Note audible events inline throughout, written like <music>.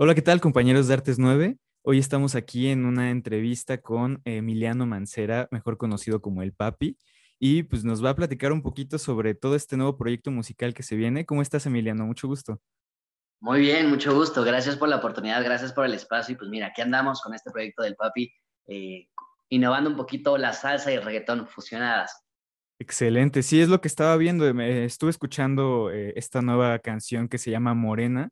Hola, ¿qué tal compañeros de Artes 9? Hoy estamos aquí en una entrevista con Emiliano Mancera, mejor conocido como el Papi, y pues nos va a platicar un poquito sobre todo este nuevo proyecto musical que se viene. ¿Cómo estás, Emiliano? Mucho gusto. Muy bien, mucho gusto. Gracias por la oportunidad, gracias por el espacio. Y pues mira, aquí andamos con este proyecto del Papi, eh, innovando un poquito la salsa y el reggaetón fusionadas. Excelente, sí, es lo que estaba viendo. estuve escuchando eh, esta nueva canción que se llama Morena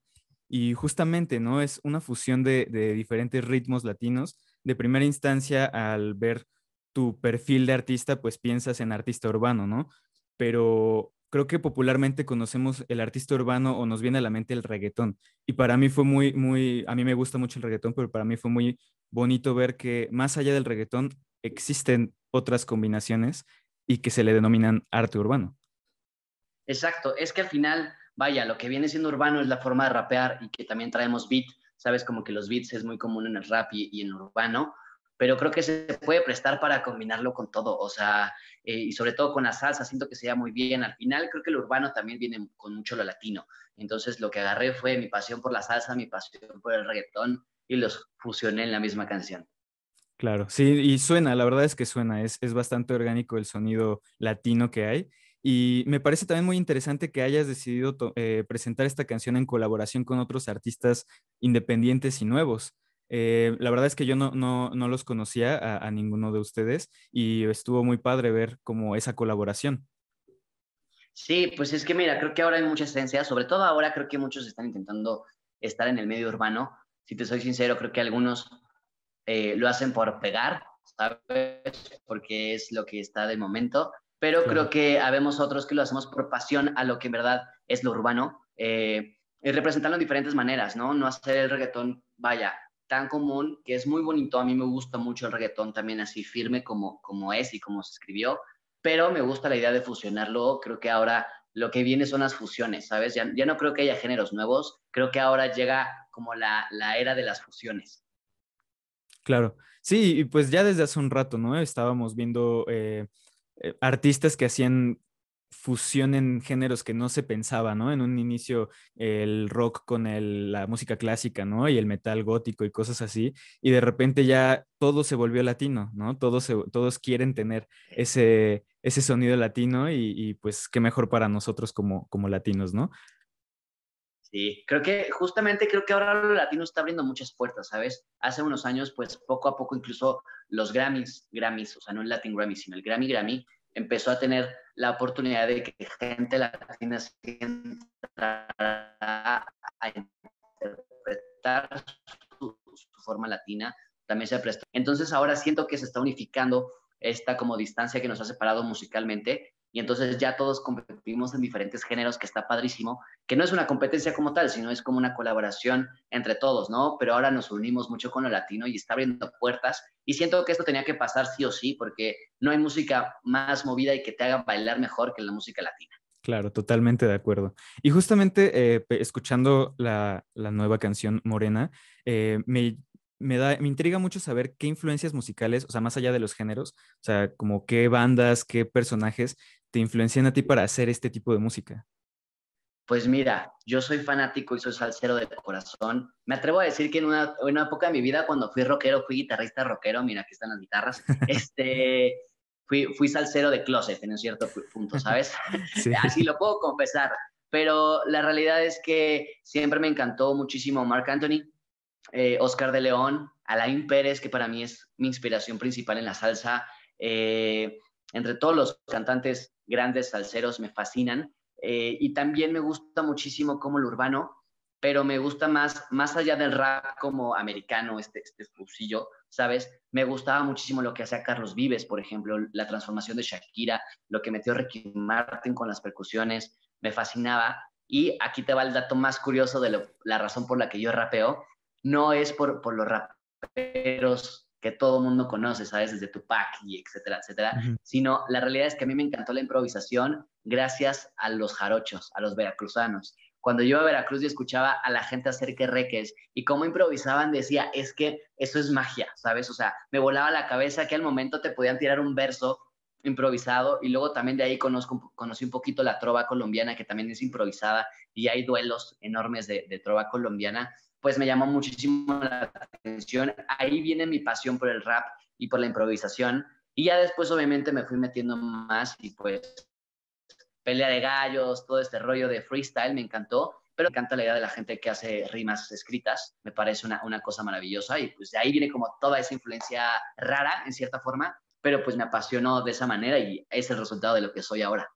y justamente, ¿no? Es una fusión de, diferentes ritmos latinos. De primera instancia, al ver tu perfil de artista, pues piensas en artista urbano, ¿no? Pero creo que popularmente conocemos el artista urbano o nos viene a la mente el reggaetón. Y para mí fue muy, muy, a mí me gusta mucho el reggaetón, pero para mí fue muy bonito ver que más allá del reggaetón existen otras combinaciones y que se le denominan arte urbano. Exacto, es que al final vaya, lo que viene siendo urbano es la forma de rapear y que también traemos beat, sabes, como que los beats es muy común en el rap y, en urbano, pero creo que se puede prestar para combinarlo con todo, o sea, eh, y sobre todo con la salsa, siento que se muy bien. Al final creo que el urbano también viene con mucho lo latino, entonces lo que agarré fue mi pasión por la salsa, mi pasión por el reggaetón y los fusioné en la misma canción. Claro, sí, y suena, la verdad es que suena, es, es bastante orgánico el sonido latino que hay. Y me parece también muy interesante que hayas decidido eh, presentar esta canción en colaboración con otros artistas independientes y nuevos. Eh, la verdad es que yo no, no, no los conocía a, ninguno de ustedes y estuvo muy padre ver como esa colaboración. Sí, pues es que mira, creo que ahora hay mucha esencia, sobre todo ahora creo que muchos están intentando estar en el medio urbano. Si te soy sincero, creo que algunos eh, lo hacen por pegar, ¿sabes? Porque es lo que está de momento pero creo que habemos otros que lo hacemos por pasión a lo que en verdad es lo urbano, eh, y representarlo en diferentes maneras, ¿no? No hacer el reggaetón, vaya, tan común, que es muy bonito, a mí me gusta mucho el reggaetón también así firme como, como es y como se escribió, pero me gusta la idea de fusionarlo, creo que ahora lo que viene son las fusiones, ¿sabes? Ya, ya no creo que haya géneros nuevos, creo que ahora llega como la, la era de las fusiones. Claro, sí, y pues ya desde hace un rato, ¿no? Estábamos viendo... Eh eh, artistas que hacían fusión en géneros que no se pensaba, ¿no? En un inicio el rock con la música clásica, ¿no? Y el metal gótico y cosas así, y de repente ya todo se volvió latino, ¿no? Todos, todos quieren tener ese, ese sonido latino y, pues qué mejor para nosotros como, como latinos, ¿no? Sí, creo que justamente creo que ahora lo latino está abriendo muchas puertas, ¿sabes? Hace unos años, pues poco a poco incluso los Grammys, Grammys, o sea, no el Latin Grammy, sino el Grammy Grammy, empezó a tener la oportunidad de que gente latina se a interpretar su, su, forma latina, también se prestó. Entonces ahora siento que se está unificando esta como distancia que nos ha separado musicalmente y entonces ya todos competimos en diferentes géneros, que está padrísimo, que no es una competencia como tal, sino es como una colaboración entre todos, ¿no? Pero ahora nos unimos mucho con lo latino y está abriendo puertas y siento que esto tenía que pasar sí o sí, porque no hay música más movida y que te haga bailar mejor que la música latina. Claro, totalmente de acuerdo. Y justamente eh, escuchando la, nueva canción Morena, eh, me, me, da, me intriga mucho saber qué influencias musicales, o sea, más allá de los géneros, o sea, como qué bandas, qué personajes te influencian a ti para hacer este tipo de música? Pues mira, yo soy fanático y soy salsero de corazón. Me atrevo a decir que en una, época de mi vida, cuando fui rockero, fui guitarrista rockero, mira, aquí están las guitarras, <laughs> este, fui, fui salsero de closet en un cierto punto, ¿sabes? <laughs> <laughs> Así lo puedo confesar. Pero la realidad es que siempre me encantó muchísimo Mark Anthony, eh, Oscar de León, Alain Pérez, que para mí es mi inspiración principal en la salsa. Eh, entre todos los cantantes grandes salseros me fascinan. Eh, y también me gusta muchísimo como el urbano, pero me gusta más, más allá del rap como americano, este, este fusillo, ¿sabes? Me gustaba muchísimo lo que hacía Carlos Vives, por ejemplo, la transformación de Shakira, lo que metió Ricky Martin con las percusiones, me fascinaba. Y aquí te va el dato más curioso de la razón por la que yo rapeo. No es por, por los raperos que todo mundo conoce, ¿sabes? Desde Tupac y etcétera, etcétera, sino la realidad es que a mí me encantó la improvisación gracias a los jarochos, a los veracruzanos. Cuando yo iba a Veracruz y escuchaba a la gente hacer querreques y cómo improvisaban, decía, es que eso es magia, ¿sabes? O sea, me volaba la cabeza que al momento te podían tirar un verso improvisado y luego también de ahí conozco, conocí un poquito la trova colombiana que también es improvisada y hay duelos enormes de, de trova colombiana pues me llamó muchísimo la atención. Ahí viene mi pasión por el rap y por la improvisación. Y ya después obviamente me fui metiendo más y pues pelea de gallos, todo este rollo de freestyle me encantó, pero me encanta la idea de la gente que hace rimas escritas, me parece una, una cosa maravillosa y pues de ahí viene como toda esa influencia rara en cierta forma, pero pues me apasionó de esa manera y es el resultado de lo que soy ahora.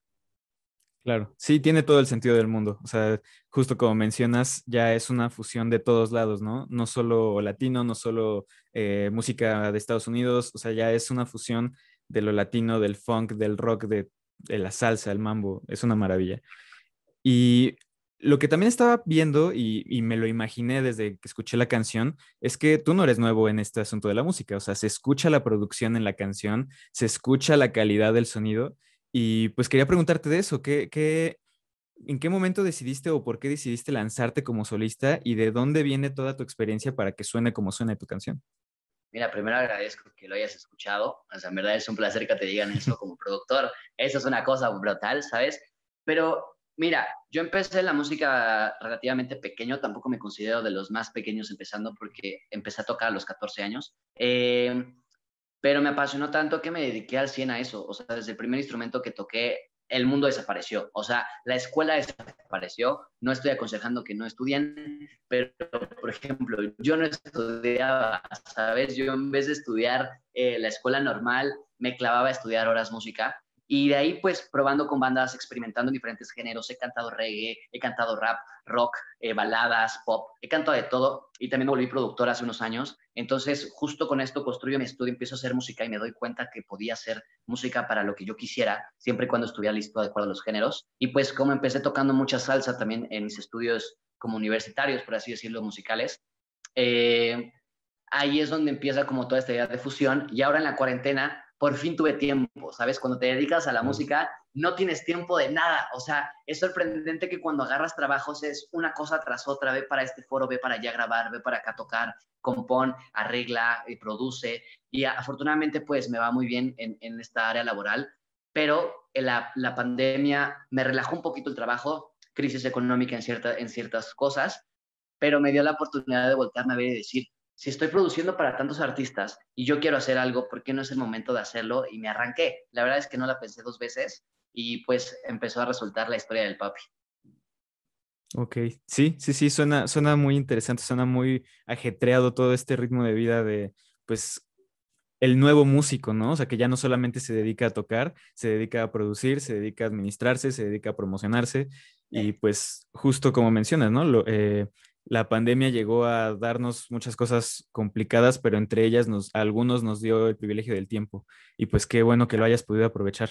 Claro, sí, tiene todo el sentido del mundo. O sea, justo como mencionas, ya es una fusión de todos lados, ¿no? No solo latino, no solo eh, música de Estados Unidos, o sea, ya es una fusión de lo latino, del funk, del rock, de, la salsa, el mambo. Es una maravilla. Y lo que también estaba viendo y, y, me lo imaginé desde que escuché la canción es que tú no eres nuevo en este asunto de la música, o sea, se escucha la producción en la canción, se escucha la calidad del sonido y pues quería preguntarte de eso, ¿qué, qué, ¿en qué momento decidiste o por qué decidiste lanzarte como solista y de dónde viene toda tu experiencia para que suene como suena tu canción? Mira, primero agradezco que lo hayas escuchado. O sea, en verdad es un placer que te digan eso como productor. Eso es una cosa brutal, ¿sabes? Pero mira, yo empecé la música relativamente pequeño. Tampoco me considero de los más pequeños empezando porque empecé a tocar a los 14 años. Eh, pero me apasionó tanto que me dediqué al 100 a eso. O sea, desde el primer instrumento que toqué, el mundo desapareció. O sea, la escuela desapareció. No estoy aconsejando que no estudien, pero, por ejemplo, yo no estudiaba, ¿sabes? Yo en vez de estudiar eh, la escuela normal, me clavaba a estudiar horas música y de ahí, pues, probando con bandas, experimentando en diferentes géneros. He cantado reggae, he cantado rap, rock, eh, baladas, pop, he cantado de todo. Y también me volví productor hace unos años. Entonces, justo con esto construyo mi estudio, empiezo a hacer música y me doy cuenta que podía hacer música para lo que yo quisiera, siempre y cuando estuviera listo de acuerdo a los géneros. Y pues, como empecé tocando mucha salsa también en mis estudios como universitarios, por así decirlo, musicales, eh, ahí es donde empieza como toda esta idea de fusión. Y ahora en la cuarentena por fin tuve tiempo, ¿sabes? Cuando te dedicas a la música, no tienes tiempo de nada. O sea, es sorprendente que cuando agarras trabajos es una cosa tras otra, ve para este foro, ve para allá grabar, ve para acá tocar, compón, arregla y produce. Y afortunadamente, pues me va muy bien en, esta área laboral, pero la, la, pandemia me relajó un poquito el trabajo, crisis económica en, cierta, en ciertas cosas, pero me dio la oportunidad de voltearme a ver y decir, si estoy produciendo para tantos artistas y yo quiero hacer algo, ¿por qué no es el momento de hacerlo? Y me arranqué. La verdad es que no la pensé dos veces y pues empezó a resultar la historia del papi. Ok, sí, sí, sí, suena, suena muy interesante, suena muy ajetreado todo este ritmo de vida de, pues, el nuevo músico, ¿no? O sea, que ya no solamente se dedica a tocar, se dedica a producir, se dedica a administrarse, se dedica a promocionarse y pues justo como mencionas, ¿no? Lo, eh, la pandemia llegó a darnos muchas cosas complicadas, pero entre ellas nos, a algunos nos dio el privilegio del tiempo. Y pues qué bueno que lo hayas podido aprovechar.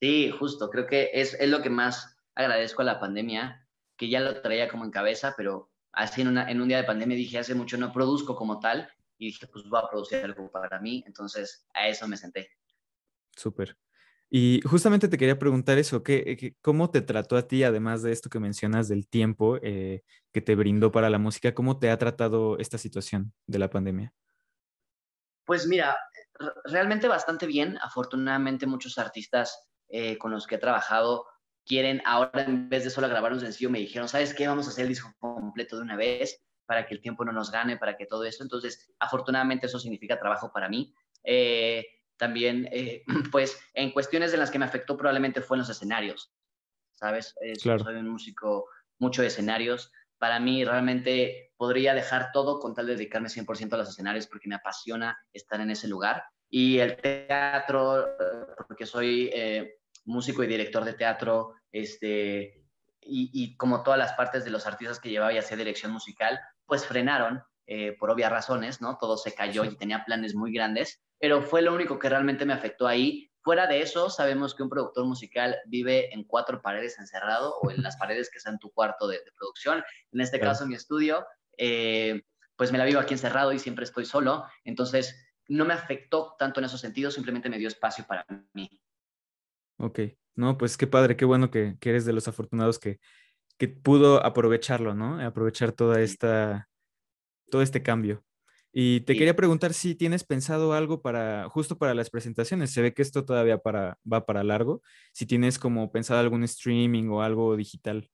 Sí, justo, creo que es, es lo que más agradezco a la pandemia, que ya lo traía como en cabeza, pero así en, en un día de pandemia dije, hace mucho no produzco como tal, y dije, pues voy a producir algo para mí, entonces a eso me senté. Súper. Y justamente te quería preguntar eso, ¿qué, cómo te trató a ti, además de esto que mencionas del tiempo eh, que te brindó para la música, cómo te ha tratado esta situación de la pandemia? Pues mira, realmente bastante bien. Afortunadamente muchos artistas eh, con los que he trabajado quieren ahora, en vez de solo grabar un sencillo, me dijeron, ¿sabes qué? Vamos a hacer el disco completo de una vez para que el tiempo no nos gane, para que todo esto. Entonces, afortunadamente eso significa trabajo para mí. Eh, también, eh, <clears throat> pues, en cuestiones en las que me afectó probablemente fue en los escenarios, ¿sabes? Soy un músico mucho de escenarios. Para mí realmente podría dejar todo con tal de dedicarme 100% a los escenarios porque me apasiona estar en ese lugar. Y el teatro, porque soy eh, músico y director de teatro, este, y, y, como todas las partes de los artistas que llevaba y hacía dirección musical, pues frenaron eh, por obvias razones, ¿no? Todo se cayó y tenía planes muy grandes, pero fue lo único que realmente me afectó ahí. Fuera de eso, sabemos que un productor musical vive en cuatro paredes encerrado o en las paredes que están en tu cuarto de, producción. En este caso, mi estudio, eh, pues me la vivo aquí encerrado y siempre estoy solo. Entonces, no me afectó tanto en esos sentidos, simplemente me dio espacio para mí. Ok, no, pues qué padre, qué bueno que, que eres de los afortunados que, que pudo aprovecharlo, ¿no? Aprovechar toda esta, todo este cambio. Y te quería preguntar si tienes pensado algo para, justo para las presentaciones. Se ve que esto todavía para, va para largo. Si tienes como pensado algún streaming o algo digital.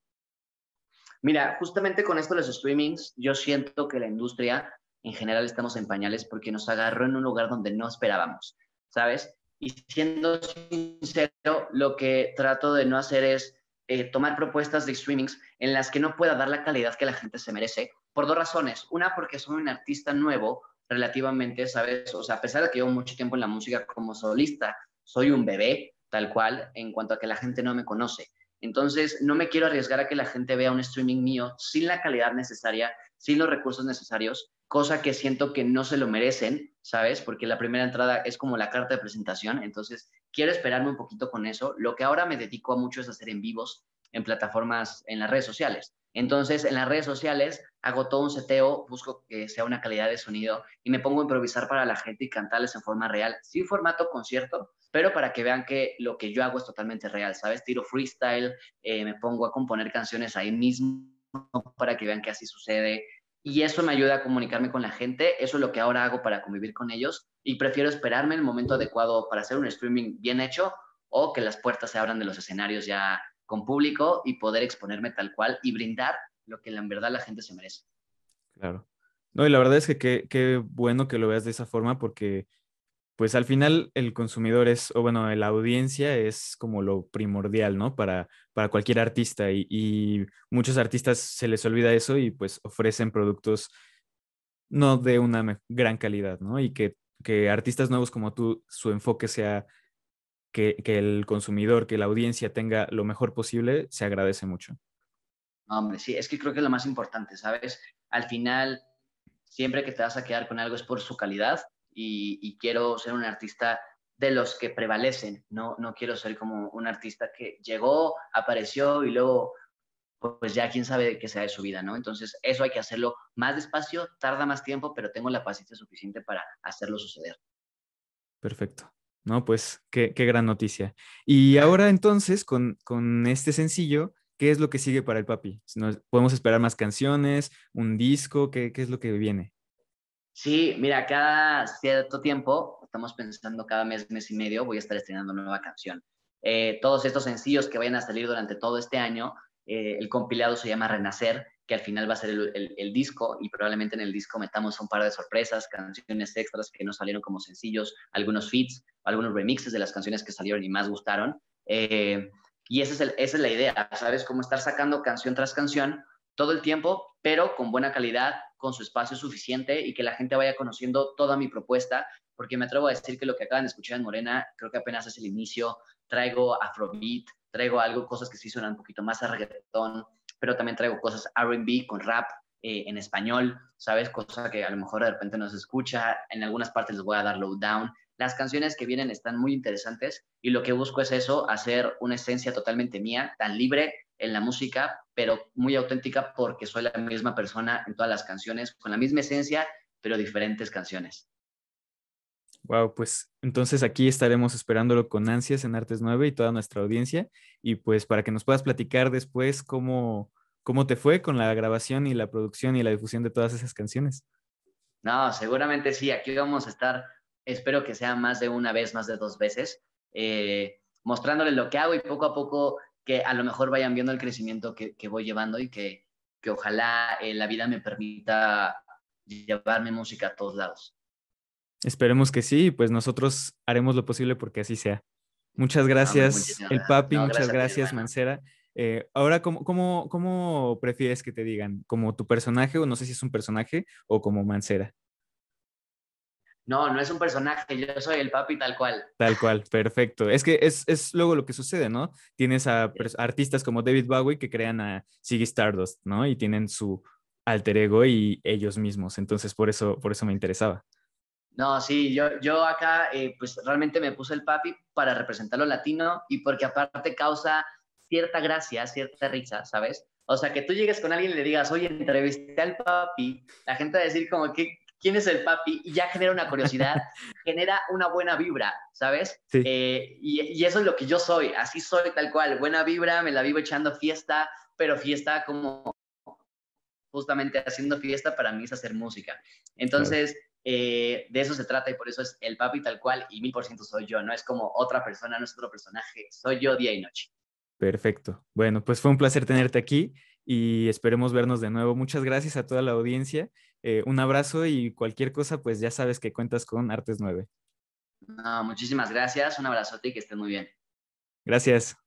Mira, justamente con esto de los streamings, yo siento que la industria en general estamos en pañales porque nos agarró en un lugar donde no esperábamos, ¿sabes? Y siendo sincero, lo que trato de no hacer es eh, tomar propuestas de streamings en las que no pueda dar la calidad que la gente se merece, por dos razones. Una, porque soy un artista nuevo relativamente, ¿sabes? O sea, a pesar de que llevo mucho tiempo en la música como solista, soy un bebé, tal cual, en cuanto a que la gente no me conoce. Entonces, no me quiero arriesgar a que la gente vea un streaming mío sin la calidad necesaria, sin los recursos necesarios, cosa que siento que no se lo merecen, ¿sabes? Porque la primera entrada es como la carta de presentación, entonces quiero esperarme un poquito con eso. Lo que ahora me dedico a mucho es hacer en vivos en plataformas, en las redes sociales. Entonces, en las redes sociales hago todo un seteo, busco que sea una calidad de sonido y me pongo a improvisar para la gente y cantarles en forma real, sin formato concierto, pero para que vean que lo que yo hago es totalmente real, ¿sabes? Tiro freestyle, eh, me pongo a componer canciones ahí mismo para que vean que así sucede. Y eso me ayuda a comunicarme con la gente, eso es lo que ahora hago para convivir con ellos y prefiero esperarme el momento adecuado para hacer un streaming bien hecho o que las puertas se abran de los escenarios ya con público y poder exponerme tal cual y brindar lo que en verdad la gente se merece. Claro. No, y la verdad es que qué bueno que lo veas de esa forma porque pues al final el consumidor es, o bueno, la audiencia es como lo primordial, ¿no? Para, para cualquier artista y, y, muchos artistas se les olvida eso y pues ofrecen productos no de una gran calidad, ¿no? Y que, que artistas nuevos como tú, su enfoque sea que, que, el consumidor, que la audiencia tenga lo mejor posible, se agradece mucho. Hombre, sí, es que creo que es lo más importante, ¿sabes? Al final, siempre que te vas a quedar con algo es por su calidad y, quiero ser un artista de los que prevalecen, no, no quiero ser como un artista que llegó, apareció y luego pues ya quién sabe qué sea de su vida, ¿no? Entonces eso hay que hacerlo más despacio, tarda más tiempo, pero tengo la paciencia suficiente para hacerlo suceder. Perfecto. No, pues qué, qué gran noticia. Y ahora entonces, con, con, este sencillo, ¿qué es lo que sigue para el papi? ¿Podemos esperar más canciones, un disco? ¿Qué, es lo que viene? Sí, mira, cada cierto tiempo, estamos pensando cada mes, mes y medio, voy a estar estrenando una nueva canción. Eh, todos estos sencillos que vayan a salir durante todo este año, eh, el compilado se llama Renacer, que al final va a ser el, el, disco y probablemente en el disco metamos un par de sorpresas, canciones extras que no salieron como sencillos, algunos feats, algunos remixes de las canciones que salieron y más gustaron. Eh, y esa es, la idea, ¿sabes? Como estar sacando canción tras canción todo el tiempo, pero con buena calidad, con su espacio suficiente y que la gente vaya conociendo toda mi propuesta, porque me atrevo a decir que lo que acaban de escuchar en Morena, creo que apenas es el inicio, traigo afrobeat, traigo algo, cosas que sí suenan un poquito más a reggaetón, pero también traigo cosas RB con rap eh, en español, ¿sabes? Cosa que a lo mejor de repente no se escucha, en algunas partes les voy a dar lowdown. Las canciones que vienen están muy interesantes y lo que busco es eso, hacer una esencia totalmente mía, tan libre en la música, pero muy auténtica porque soy la misma persona en todas las canciones, con la misma esencia, pero diferentes canciones. Wow, pues entonces aquí estaremos esperándolo con ansias en Artes 9 y toda nuestra audiencia. Y pues para que nos puedas platicar después cómo, cómo te fue con la grabación y la producción y la difusión de todas esas canciones. No, seguramente sí. Aquí vamos a estar, espero que sea más de una vez, más de dos veces, eh, mostrándoles lo que hago y poco a poco que a lo mejor vayan viendo el crecimiento que, voy llevando y que, que ojalá eh, la vida me permita llevarme música a todos lados. Esperemos que sí, pues nosotros haremos lo posible porque así sea. Muchas gracias, el papi, muchas gracias, Mancera. Eh, ahora, ¿cómo, cómo, cómo prefieres que te digan? ¿Como tu personaje o no sé si es un personaje o como Mancera? No, no es un personaje, yo soy el papi tal cual. Tal cual, perfecto. Es que es, es luego lo que sucede, ¿no? Tienes a artistas como David Bowie que crean a Ziggy Stardust, ¿no? Y tienen su alter ego y ellos mismos. Entonces, por eso, por eso me interesaba. No, sí, yo, yo acá eh, pues realmente me puse el papi para representar lo latino y porque aparte causa cierta gracia, cierta risa, ¿sabes? O sea, que tú llegues con alguien y le digas, oye, entrevisté al papi, la gente va a decir como, que ¿quién es el papi? Y ya genera una curiosidad, <laughs> genera una buena vibra, ¿sabes? Eh, y, y, eso es lo que yo soy, así soy tal cual, buena vibra, me la vivo echando fiesta, pero fiesta como justamente haciendo fiesta para mí es hacer música. Entonces... Eh, de eso se trata y por eso es el papi tal cual y mil por ciento soy yo, no es como otra persona, no es otro personaje, soy yo día y noche. Perfecto. Bueno, pues fue un placer tenerte aquí y esperemos vernos de nuevo. Muchas gracias a toda la audiencia. Eh, un abrazo y cualquier cosa, pues ya sabes que cuentas con Artes 9. muchísimas gracias. Un abrazote y que estés muy bien. Gracias.